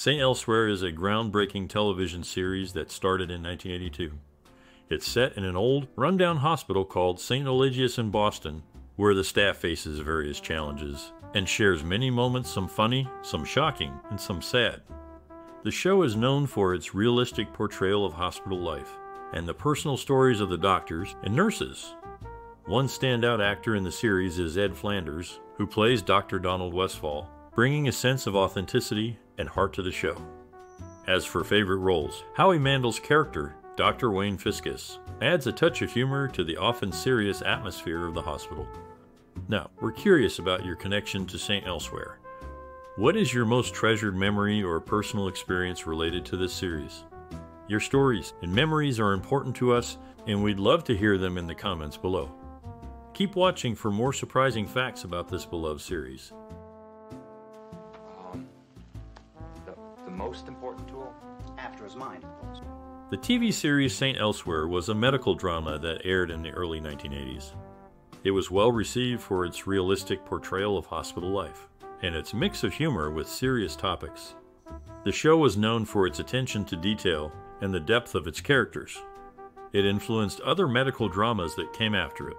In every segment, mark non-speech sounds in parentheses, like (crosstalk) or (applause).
St. Elsewhere is a groundbreaking television series that started in 1982. It's set in an old, rundown hospital called St. Eligius in Boston, where the staff faces various challenges and shares many moments, some funny, some shocking, and some sad. The show is known for its realistic portrayal of hospital life and the personal stories of the doctors and nurses. One standout actor in the series is Ed Flanders, who plays Dr. Donald Westphall, bringing a sense of authenticity and heart to the show. As for favorite roles, Howie Mandel's character, Dr. Wayne Fiscus, adds a touch of humor to the often serious atmosphere of the hospital. Now, we're curious about your connection to St. Elsewhere. What is your most treasured memory or personal experience related to this series? Your stories and memories are important to us, and we'd love to hear them in the comments below. Keep watching for more surprising facts about this beloved series. Most important tool? After his mind, of course. The TV series St. Elsewhere was a medical drama that aired in the early 1980s. It was well received for its realistic portrayal of hospital life and its mix of humor with serious topics. The show was known for its attention to detail and the depth of its characters. It influenced other medical dramas that came after it.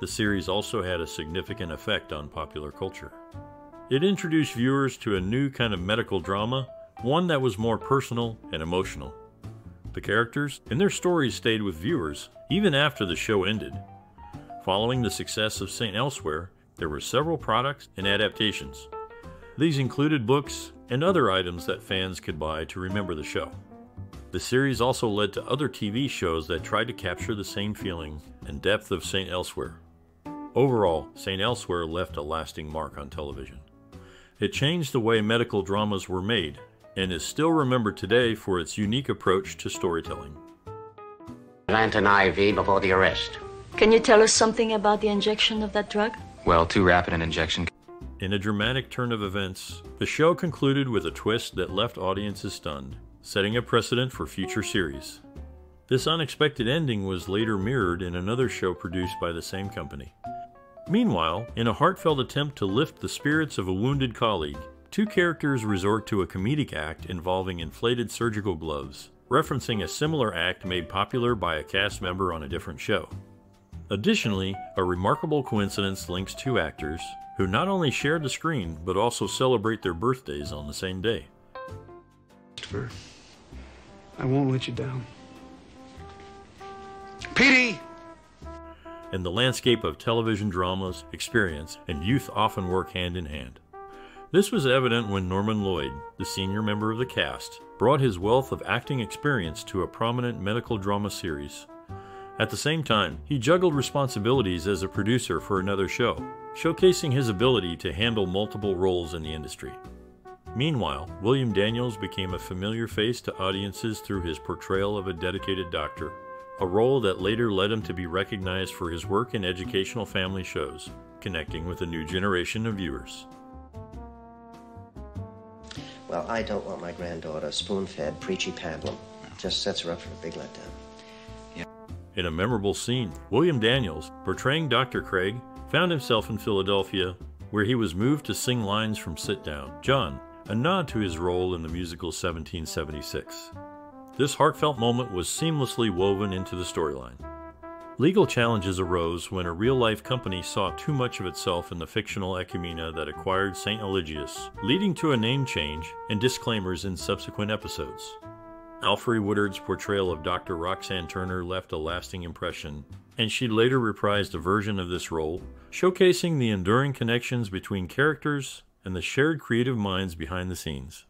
The series also had a significant effect on popular culture. It introduced viewers to a new kind of medical drama, one that was more personal and emotional. The characters and their stories stayed with viewers even after the show ended. Following the success of St. Elsewhere, there were several products and adaptations. These included books and other items that fans could buy to remember the show. The series also led to other TV shows that tried to capture the same feeling and depth of St. Elsewhere. Overall, St. Elsewhere left a lasting mark on television. It changed the way medical dramas were made and is still remembered today for its unique approach to storytelling. Lanton IV before the arrest. Can you tell us something about the injection of that drug? Well, too rapid an injection. In a dramatic turn of events, the show concluded with a twist that left audiences stunned, setting a precedent for future series. This unexpected ending was later mirrored in another show produced by the same company. Meanwhile, in a heartfelt attempt to lift the spirits of a wounded colleague, two characters resort to a comedic act involving inflated surgical gloves, referencing a similar act made popular by a cast member on a different show. Additionally, a remarkable coincidence links two actors who not only share the screen but also celebrate their birthdays on the same day. Christopher, I won't let you down. Petey! In the landscape of television dramas, experience and youth often work hand in hand. This was evident when Norman Lloyd, the senior member of the cast, brought his wealth of acting experience to a prominent medical drama series. At the same time, he juggled responsibilities as a producer for another show, showcasing his ability to handle multiple roles in the industry. Meanwhile, William Daniels became a familiar face to audiences through his portrayal of a dedicated doctor, a role that later led him to be recognized for his work in educational family shows, connecting with a new generation of viewers. Well, I don't want my granddaughter spoon-fed, preachy pablum. Just sets her up for a big letdown. Yeah. In a memorable scene, William Daniels, portraying Dr. Craig, found himself in Philadelphia, where he was moved to sing lines from Sit Down, John, a nod to his role in the musical 1776. This heartfelt moment was seamlessly woven into the storyline. Legal challenges arose when a real life company saw too much of itself in the fictional Ecumena that acquired St. Eligius, leading to a name change and disclaimers in subsequent episodes. Alfre Woodard's portrayal of Dr. Roxanne Turner left a lasting impression, and she later reprised a version of this role, showcasing the enduring connections between characters and the shared creative minds behind the scenes.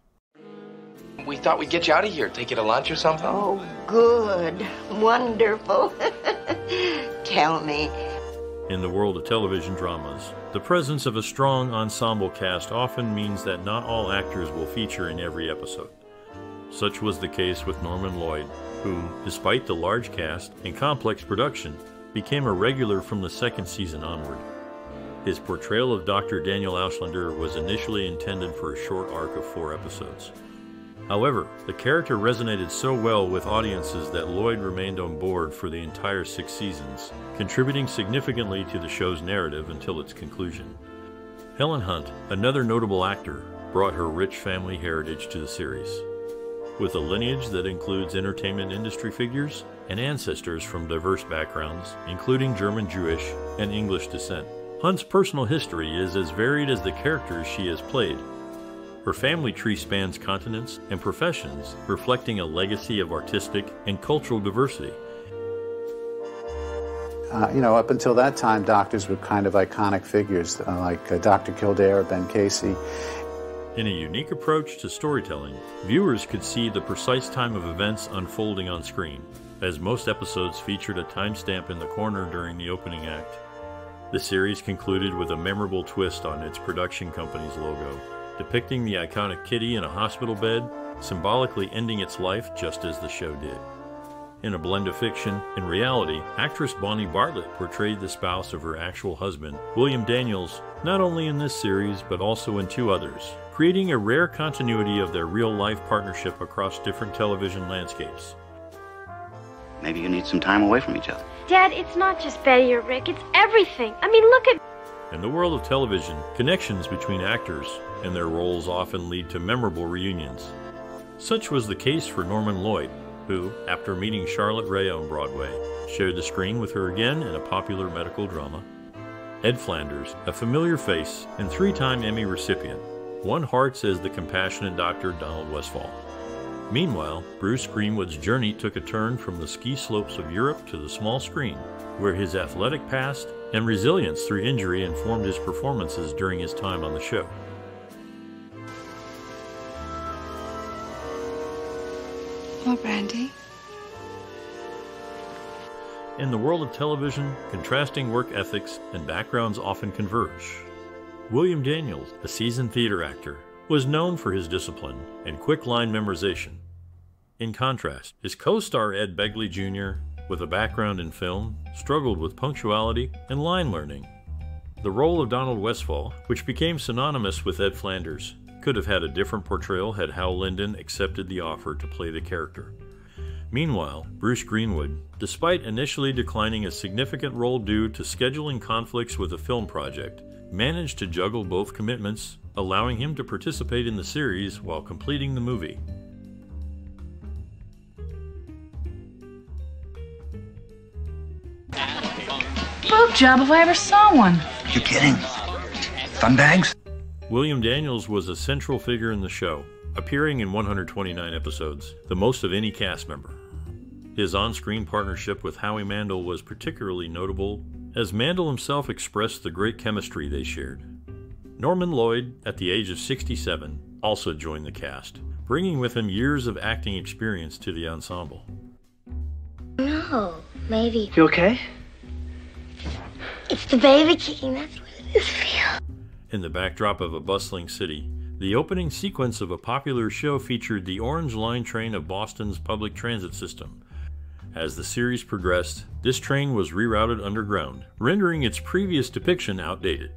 We thought we'd get you out of here, take you to lunch or something. Oh, good. Wonderful. (laughs) (laughs) Tell me. In the world of television dramas, the presence of a strong ensemble cast often means that not all actors will feature in every episode. Such was the case with Norman Lloyd, who, despite the large cast and complex production, became a regular from the second season onward. His portrayal of Dr. Daniel Auschlander was initially intended for a short arc of four episodes. However, the character resonated so well with audiences that Lloyd remained on board for the entire six seasons, contributing significantly to the show's narrative until its conclusion. Helen Hunt, another notable actor, brought her rich family heritage to the series. With a lineage that includes entertainment industry figures and ancestors from diverse backgrounds, including German Jewish and English descent. Hunt's personal history is as varied as the characters she has played. Her family tree spans continents and professions, reflecting a legacy of artistic and cultural diversity. Uh, you know, up until that time, doctors were kind of iconic figures, uh, like uh, Dr. Kildare, or Ben Casey. In a unique approach to storytelling, viewers could see the precise time of events unfolding on screen, as most episodes featured a timestamp in the corner during the opening act. The series concluded with a memorable twist on its production company's logo, depicting the iconic kitty in a hospital bed, symbolically ending its life just as the show did. In a blend of fiction and reality, actress Bonnie Bartlett portrayed the spouse of her actual husband, William Daniels, not only in this series but also in two others, creating a rare continuity of their real life partnership across different television landscapes. Maybe you need some time away from each other. Dad, it's not just Betty or Rick, it's everything. I mean, look at. In the world of television, connections between actors and their roles often lead to memorable reunions. Such was the case for Norman Lloyd, who, after meeting Charlotte Rae on Broadway, shared the screen with her again in a popular medical drama. Ed Flanders, a familiar face and three time Emmy recipient, won hearts as the compassionate Dr. Donald Westphall. Meanwhile, Bruce Greenwood's journey took a turn from the ski slopes of Europe to the small screen, where his athletic past and resilience through injury informed his performances during his time on the show. More brandy? In the world of television, contrasting work ethics and backgrounds often converge. William Daniels, a seasoned theater actor, was known for his discipline and quick line memorization. In contrast, his co star Ed Begley Jr., with a background in film, struggled with punctuality and line learning. The role of Donald Westphall, which became synonymous with Ed Flanders, could have had a different portrayal had Hal Linden accepted the offer to play the character. Meanwhile, Bruce Greenwood, despite initially declining a significant role due to scheduling conflicts with a film project, managed to juggle both commitments, allowing him to participate in the series while completing the movie. Boob job if I ever saw one. You kidding? Fun bags? William Daniels was a central figure in the show, appearing in 129 episodes, the most of any cast member. His on screen partnership with Howie Mandel was particularly notable, as Mandel himself expressed the great chemistry they shared. Norman Lloyd, at the age of 67, also joined the cast, bringing with him years of acting experience to the ensemble. No, maybe. You okay? It's the baby kicking, that's what it is, Phil. In the backdrop of a bustling city, the opening sequence of a popular show featured the Orange Line train of Boston's public transit system. As the series progressed, this train was rerouted underground, rendering its previous depiction outdated.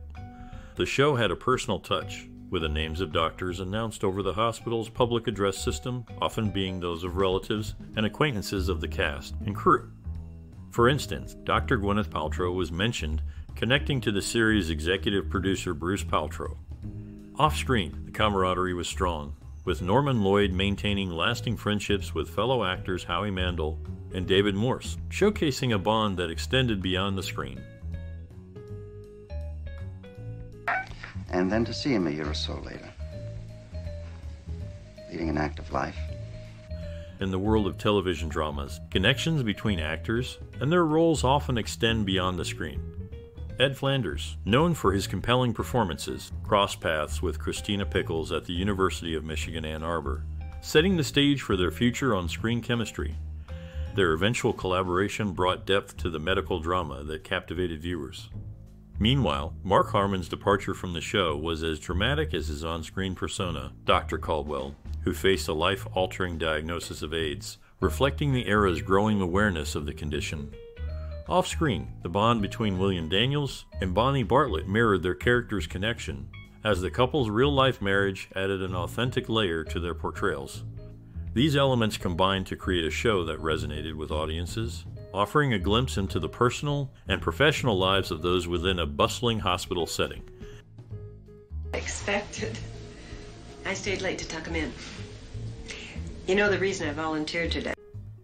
The show had a personal touch, with the names of doctors announced over the hospital's public address system, often being those of relatives and acquaintances of the cast and crew. For instance, Dr. Gwyneth Paltrow was mentioned, connecting to the series' executive producer Bruce Paltrow. Off screen, the camaraderie was strong, with Norman Lloyd maintaining lasting friendships with fellow actors Howie Mandel and David Morse, showcasing a bond that extended beyond the screen. And then to see him a year or so later. Leading an active life. In the world of television dramas, connections between actors and their roles often extend beyond the screen. Ed Flanders, known for his compelling performances, crossed paths with Christina Pickles at the University of Michigan Ann Arbor, setting the stage for their future on screen chemistry. Their eventual collaboration brought depth to the medical drama that captivated viewers. Meanwhile, Mark Harmon's departure from the show was as dramatic as his on screen persona, Dr. Caldwell, who faced a life altering diagnosis of AIDS, reflecting the era's growing awareness of the condition. Off screen, the bond between William Daniels and Bonnie Bartlett mirrored their characters' connection, as the couple's real life marriage added an authentic layer to their portrayals. These elements combined to create a show that resonated with audiences, offering a glimpse into the personal and professional lives of those within a bustling hospital setting. Expected. I stayed late to tuck him in. You know the reason I volunteered today.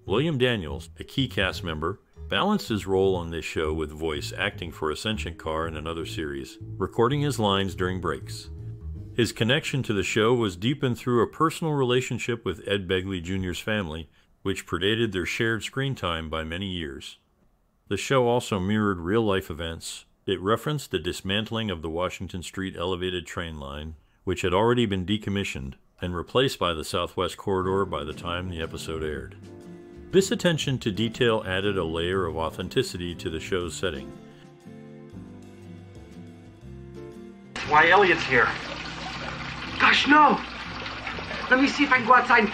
William Daniels, a key cast member, balanced his role on this show with voice acting for Ascension Car in another series, recording his lines during breaks. His connection to the show was deepened through a personal relationship with Ed Begley Jr.'s family, which predated their shared screen time by many years. The show also mirrored real life events. It referenced the dismantling of the Washington Street elevated train line, which had already been decommissioned and replaced by the Southwest Corridor by the time the episode aired. This attention to detail added a layer of authenticity to the show's setting. Why, Elliot's here. Gosh, no! Let me see if I can go outside.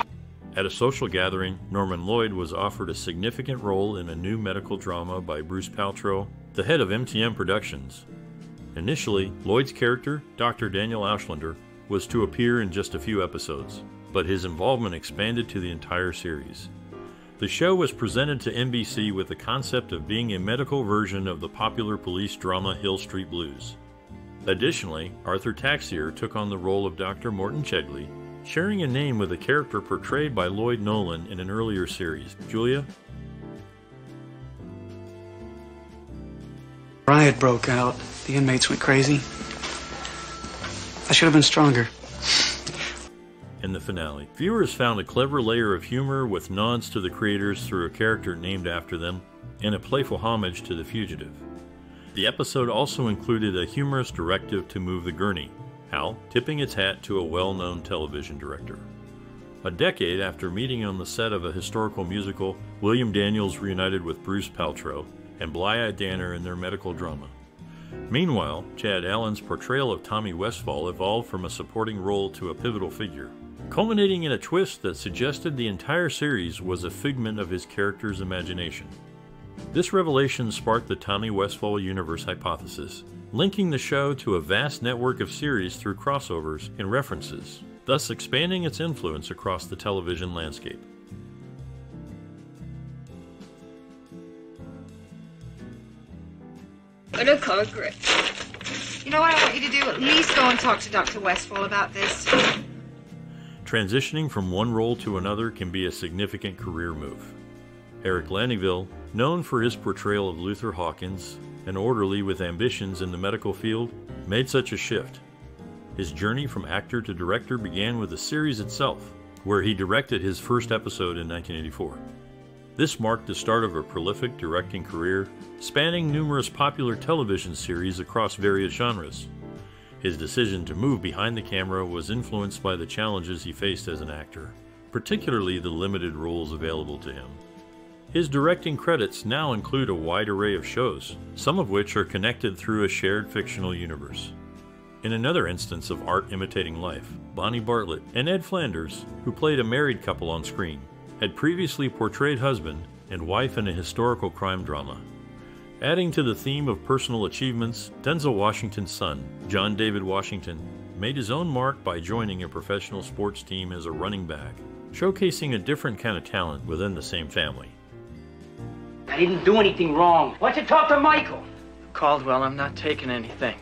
At a social gathering, Norman Lloyd was offered a significant role in a new medical drama by Bruce Paltrow, the head of MTM Productions. Initially, Lloyd's character, Dr. Daniel Auschlander, was to appear in just a few episodes, but his involvement expanded to the entire series. The show was presented to NBC with the concept of being a medical version of the popular police drama Hill Street Blues. Additionally, Arthur Taxier took on the role of Dr. Morton Chegley, sharing a name with a character portrayed by Lloyd Nolan in an earlier series. Julia? Riot broke out. The inmates went crazy. I should have been stronger. In the finale, viewers found a clever layer of humor with nods to the creators through a character named after them and a playful homage to the fugitive. The episode also included a humorous directive to move the gurney, Hal tipping its hat to a well known television director. A decade after meeting on the set of a historical musical, William Daniels reunited with Bruce Paltrow and Blythe Danner in their medical drama. Meanwhile, Chad Allen's portrayal of Tommy Westphall evolved from a supporting role to a pivotal figure, culminating in a twist that suggested the entire series was a figment of his character's imagination. This revelation sparked the Tommy Westphall universe hypothesis, linking the show to a vast network of series through crossovers and references, thus expanding its influence across the television landscape. Concrete. You know what I want you to do? At least go and talk to Dr. Westphall about this. Transitioning from one role to another can be a significant career move. Eric Laneuville, known for his portrayal of Luther Hawkins, an orderly with ambitions in the medical field, made such a shift. His journey from actor to director began with the series itself, where he directed his first episode in 1984. This marked the start of a prolific directing career, spanning numerous popular television series across various genres. His decision to move behind the camera was influenced by the challenges he faced as an actor, particularly the limited roles available to him. His directing credits now include a wide array of shows, some of which are connected through a shared fictional universe. In another instance of art imitating life, Bonnie Bartlett and Ed Flanders, who played a married couple on screen, had previously portrayed husband and wife in a historical crime drama. Adding to the theme of personal achievements, Denzel Washington's son, John David Washington, made his own mark by joining a professional sports team as a running back, showcasing a different kind of talent within the same family. I didn't do anything wrong. Why don't you talk to Michael? Caldwell, I'm not taking anything.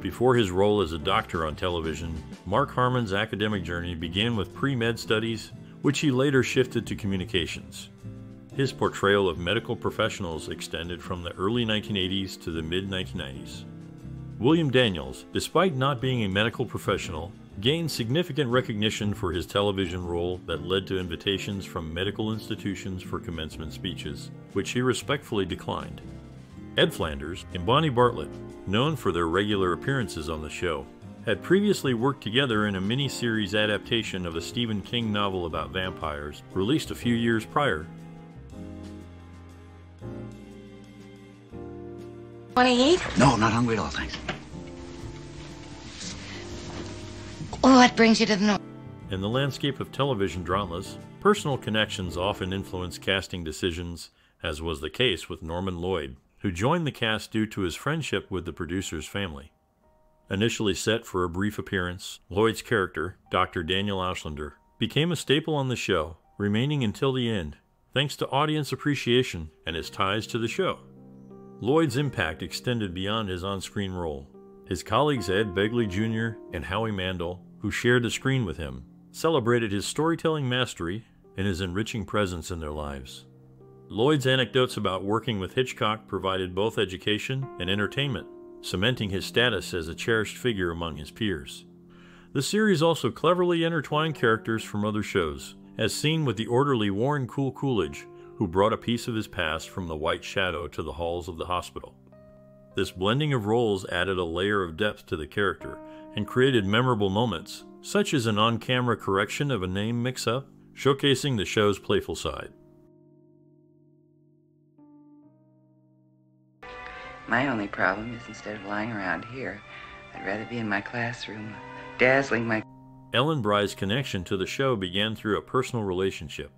Before his role as a doctor on television, Mark Harmon's academic journey began with pre med studies which he later shifted to communications. His portrayal of medical professionals extended from the early 1980s to the mid 1990s. William Daniels, despite not being a medical professional, gained significant recognition for his television role that led to invitations from medical institutions for commencement speeches, which he respectfully declined. Ed Flanders and Bonnie Bartlett, known for their regular appearances on the show, had previously worked together in a mini-series adaptation of a Stephen King novel about vampires, released a few years prior. Want to eat? No, I'm not hungry at all, thanks. What brings you to the north? In the landscape of television dramas, personal connections often influence casting decisions, as was the case with Norman Lloyd, who joined the cast due to his friendship with the producer's family. Initially set for a brief appearance, Lloyd's character, Dr. Daniel Auschlander, became a staple on the show, remaining until the end, thanks to audience appreciation and his ties to the show. Lloyd's impact extended beyond his on screen role. His colleagues Ed Begley Jr. and Howie Mandel who shared the screen with him, celebrated his storytelling mastery and his enriching presence in their lives. Lloyd's anecdotes about working with Hitchcock provided both education and entertainment, cementing his status as a cherished figure among his peers. The series also cleverly intertwined characters from other shows, as seen with the orderly Warren Cool Coolidge, who brought a piece of his past from the White Shadow to the halls of the hospital. This blending of roles added a layer of depth to the character and created memorable moments, such as an on camera correction of a name mix up, showcasing the show's playful side. My only problem is instead of lying around here, I'd rather be in my classroom, dazzling my. Ellen Bry's connection to the show began through a personal relationship.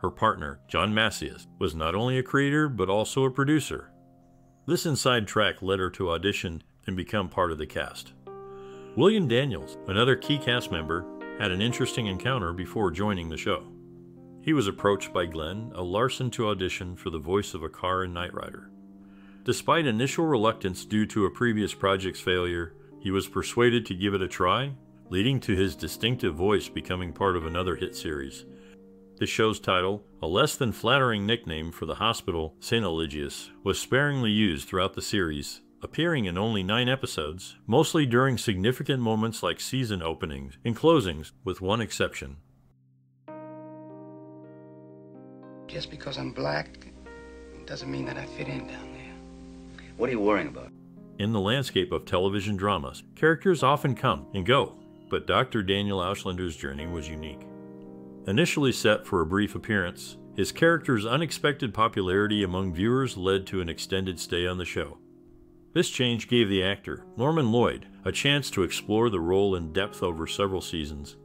Her partner, John Masius, was not only a creator but also a producer. This inside track led her to audition and become part of the cast. William Daniels, another key cast member, had an interesting encounter before joining the show. He was approached by Glen A. Larson, to audition for the voice of a car in Knight Rider. Despite initial reluctance due to a previous project's failure, he was persuaded to give it a try, leading to his distinctive voice becoming part of another hit series. The show's title, a less than flattering nickname for the hospital, St. Eligius, was sparingly used throughout the series, appearing in only nine episodes, mostly during significant moments like season openings and closings, with one exception. Just because I'm black doesn't mean that I fit in down. What are you worrying about? In the landscape of television dramas, characters often come and go, but Dr. Daniel Auschlander's journey was unique. Initially set for a brief appearance, his character's unexpected popularity among viewers led to an extended stay on the show. This change gave the actor, Norman Lloyd, a chance to explore the role in depth over several seasons.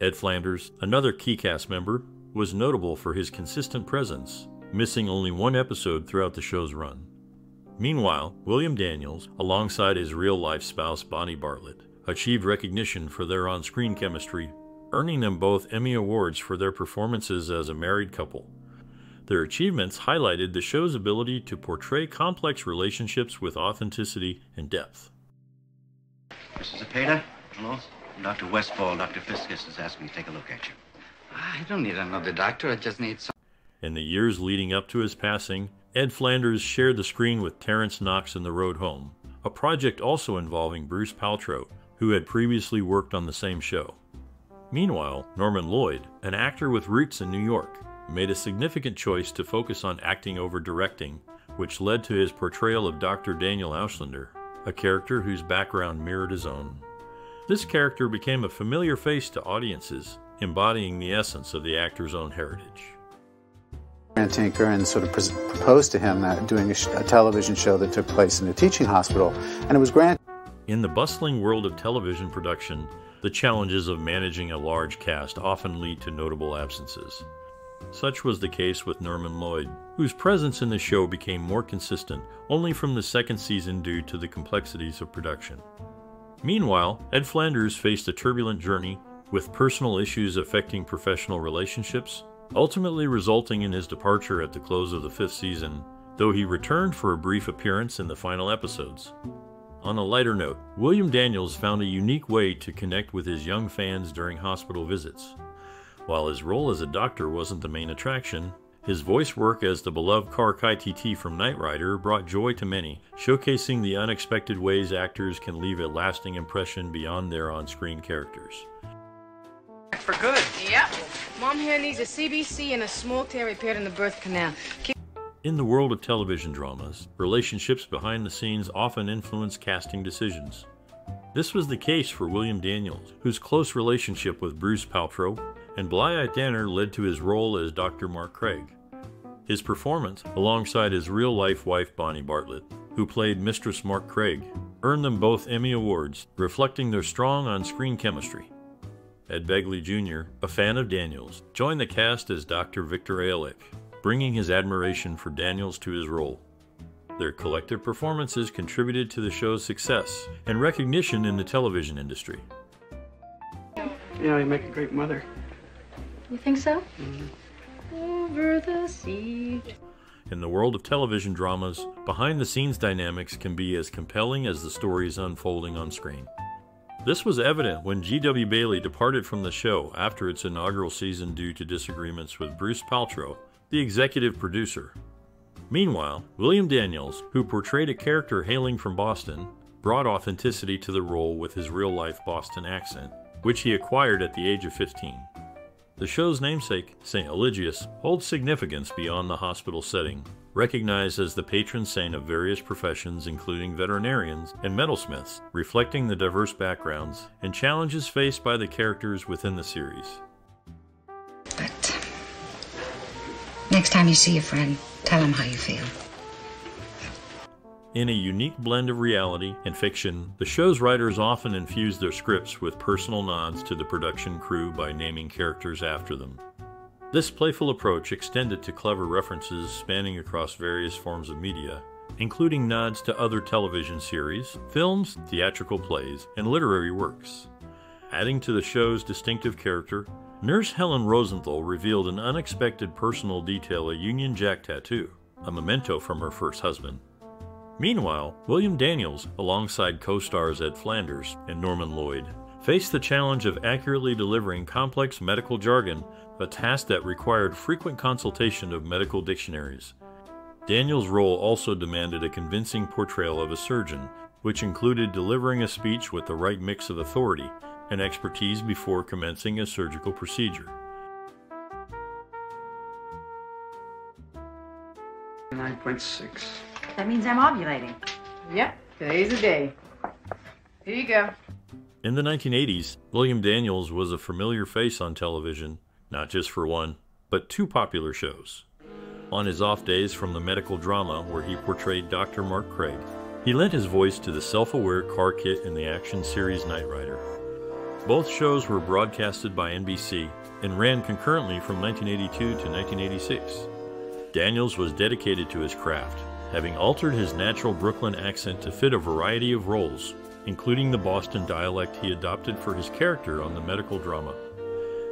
Ed Flanders, another key cast member, was notable for his consistent presence, missing only one episode throughout the show's run. Meanwhile, William Daniels, alongside his real life spouse Bonnie Bartlett, achieved recognition for their on screen chemistry, earning them both Emmy Awards for their performances as a married couple. Their achievements highlighted the show's ability to portray complex relationships with authenticity and depth. Mrs. Zepeda? Hello? Dr. Westphall, Dr. Fiscus has asked me to take a look at you. I don't need another doctor, I just need some. In the years leading up to his passing, Ed Flanders shared the screen with Terence Knox in The Road Home, a project also involving Bruce Paltrow, who had previously worked on the same show. Meanwhile, Norman Lloyd, an actor with roots in New York, made a significant choice to focus on acting over directing, which led to his portrayal of Dr. Daniel Auschlander, a character whose background mirrored his own. This character became a familiar face to audiences, embodying the essence of the actor's own heritage. And sort of proposed to him that doing a, a, television show that took place in a teaching hospital, and it was Grant. In the bustling world of television production, the challenges of managing a large cast often lead to notable absences. Such was the case with Norman Lloyd, whose presence in the show became more consistent only from the second season due to the complexities of production. Meanwhile, Ed Flanders faced a turbulent journey with personal issues affecting professional relationships ultimately resulting in his departure at the close of the fifth season, though he returned for a brief appearance in the final episodes. On a lighter note, William Daniels found a unique way to connect with his young fans during hospital visits. While his role as a doctor wasn't the main attraction, his voice work as the beloved Car TT from Knight Rider brought joy to many, showcasing the unexpected ways actors can leave a lasting impression beyond their on screen characters. For good. Yep. Mom here needs a CBC and a small tear repaired in the birth canal. Keep in the world of television dramas, relationships behind the scenes often influence casting decisions. This was the case for William Daniels, whose close relationship with Bruce Paltrow and Blythe Danner led to his role as Dr. Mark Craig. His performance, alongside his real life wife Bonnie Bartlett, who played Mistress Mark Craig, earned them both Emmy Awards, reflecting their strong on screen chemistry. Ed Begley Jr., a fan of Daniels, joined the cast as Dr. Victor Ehrlich, bringing his admiration for Daniels to his role. Their collective performances contributed to the show's success and recognition in the television industry. You know, you make a great mother. You think so? Mm-hmm. Over the sea. In the world of television dramas, behind the scenes dynamics can be as compelling as the stories unfolding on screen. This was evident when G.W. Bailey departed from the show after its inaugural season due to disagreements with Bruce Paltrow, the executive producer. Meanwhile, William Daniels, who portrayed a character hailing from Boston, brought authenticity to the role with his real life Boston accent, which he acquired at the age of 15. The show's namesake, St. Eligius, holds significance beyond the hospital setting, recognized as the patron saint of various professions including veterinarians and metalsmiths, reflecting the diverse backgrounds and challenges faced by the characters within the series. But next time you see a friend, tell him how you feel. In a unique blend of reality and fiction, the show's writers often infuse their scripts with personal nods to the production crew by naming characters after them. This playful approach extended to clever references spanning across various forms of media, including nods to other television series, films, theatrical plays, and literary works. Adding to the show's distinctive character, Nurse Helen Rosenthal revealed an unexpected personal detail a Union Jack tattoo, a memento from her first husband. Meanwhile, William Daniels, alongside co stars Ed Flanders and Norman Lloyd, faced the challenge of accurately delivering complex medical jargon, a task that required frequent consultation of medical dictionaries. Daniels' role also demanded a convincing portrayal of a surgeon, which included delivering a speech with the right mix of authority and expertise before commencing a surgical procedure. Nine point six. That means I'm ovulating. Yep, today's the day. Here you go. In the 1980s, William Daniels was a familiar face on television, not just for one, but two popular shows. On his off days from the medical drama where he portrayed Dr. Mark Craig, he lent his voice to the self aware car KITT in the action series Knight Rider. Both shows were broadcasted by NBC and ran concurrently from 1982 to 1986. Daniels was dedicated to his craft, having altered his natural Brooklyn accent to fit a variety of roles, including the Boston dialect he adopted for his character on the medical drama.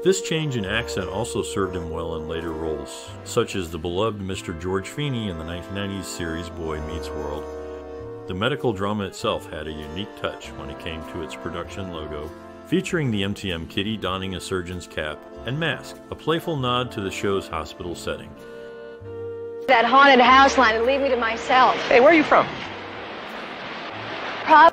This change in accent also served him well in later roles, such as the beloved Mr. George Feeney in the 1990s series Boy Meets World. The medical drama itself had a unique touch when it came to its production logo, featuring the MTM kitty donning a surgeon's cap and mask, a playful nod to the show's hospital setting. That haunted house line and leave me to myself. Hey, where are you from? Prob-